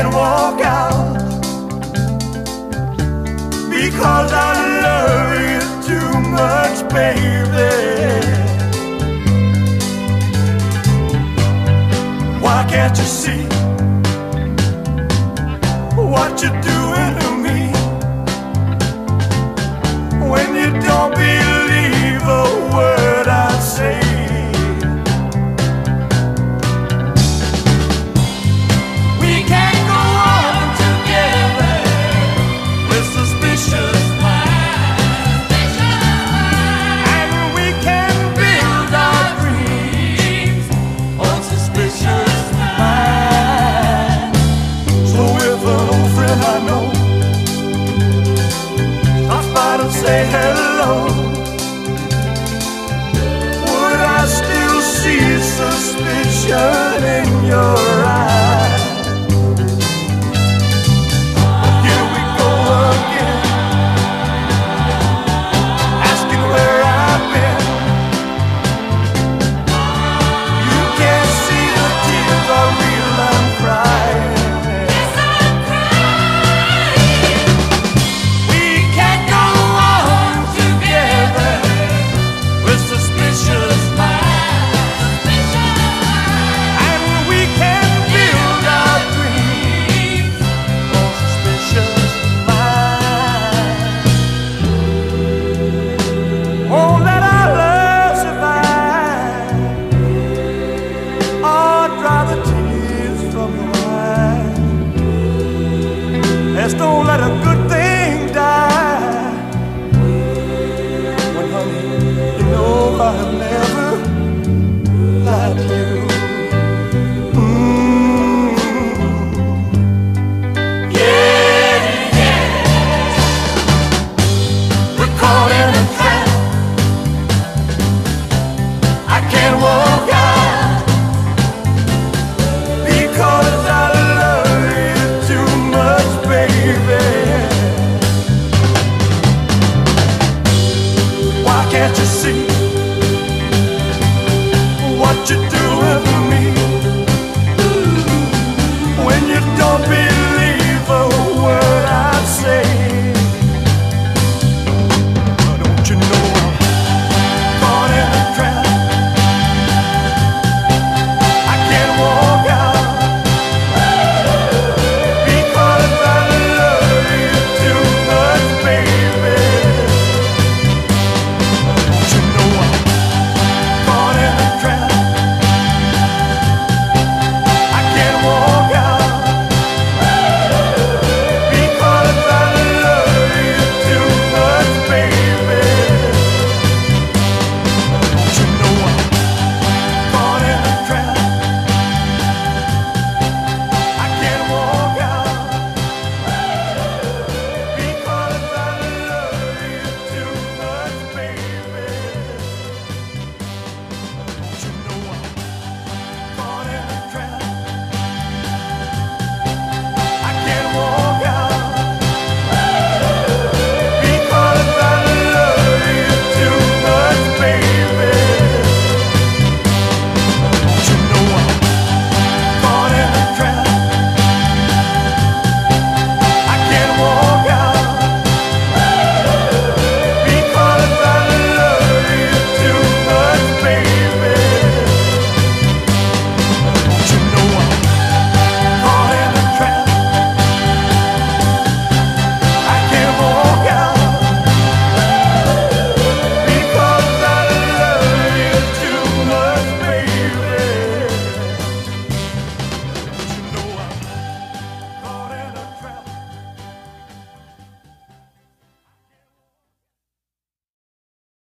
and walk out because I love you too much, baby. Why can't you see what you do? Say hello, would I still see suspicion in your